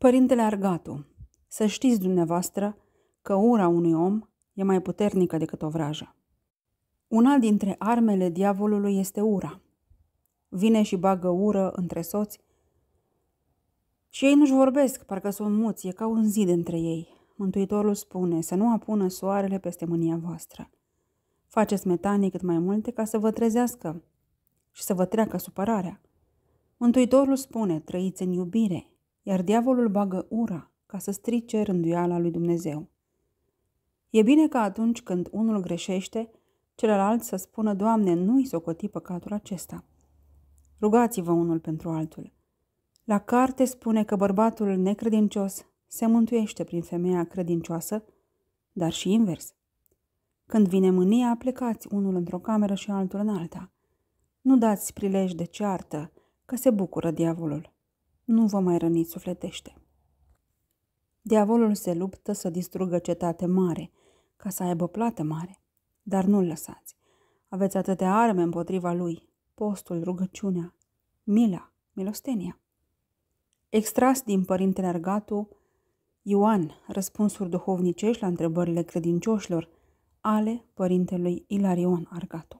Părintele Argatu, să știți dumneavoastră că ura unui om e mai puternică decât o vrajă. Una dintre armele diavolului este ura. Vine și bagă ură între soți și ei nu-și vorbesc, parcă sunt muți, e ca un zid între ei. Mântuitorul spune să nu apună soarele peste mânia voastră. Faceți metanii cât mai multe ca să vă trezească și să vă treacă supărarea. Mântuitorul spune, trăiți în iubire, iar diavolul bagă ura ca să strice rânduiala lui Dumnezeu. E bine că atunci când unul greșește, celălalt să spună, Doamne, nu-i socoti păcatul acesta. Rugați-vă unul pentru altul. La carte spune că bărbatul necredincios se mântuiește prin femeia credincioasă, dar și invers. Când vine mânia, plecați unul într-o cameră și altul în alta. Nu dați prilej de ceartă, că se bucură diavolul. Nu vă mai răniți sufletește. Diavolul se luptă să distrugă cetate mare, ca să aibă plată mare, dar nu-l lăsați. Aveți atâtea arme împotriva lui, postul, rugăciunea, mila, milostenia. Extras din Părintele Argatu, Ioan, răspunsuri duhovnicești la întrebările credincioșilor ale Părintelui Ilarion Argatu.